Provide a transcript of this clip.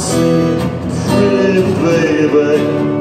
Free, baby.